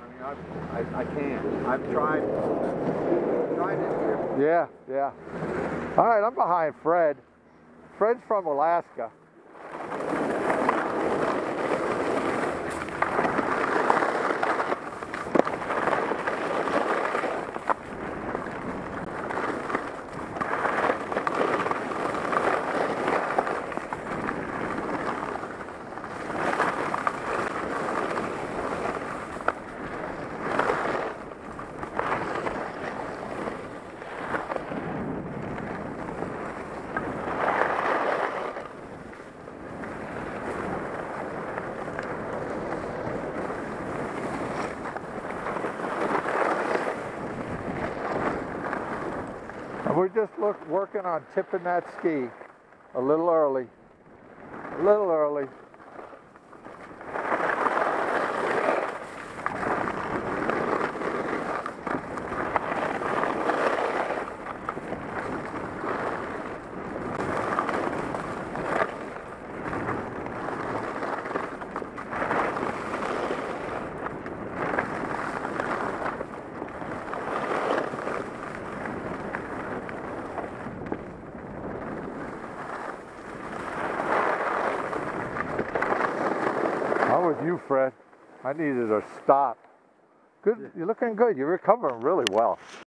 I mean, I've, I, I can't. I've tried, tried it here. Yeah, yeah. All right, I'm behind Fred. Fred's from Alaska. We're just look, working on tipping that ski a little early. A little early. I'm with you, Fred. I needed a stop. Good. You're looking good. You're recovering really well.